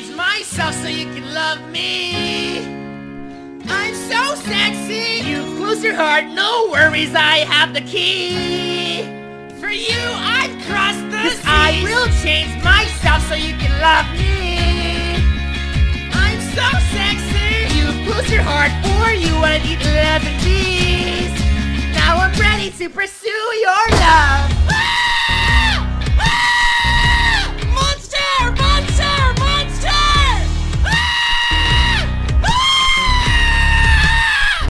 change myself so you can love me. I'm so sexy. You close your heart, no worries, I have the key. For you, I've crossed the seas. I will change myself so you can love me. I'm so sexy. You close your heart, or you wanna eat 11 G's. Now I'm ready to pursue.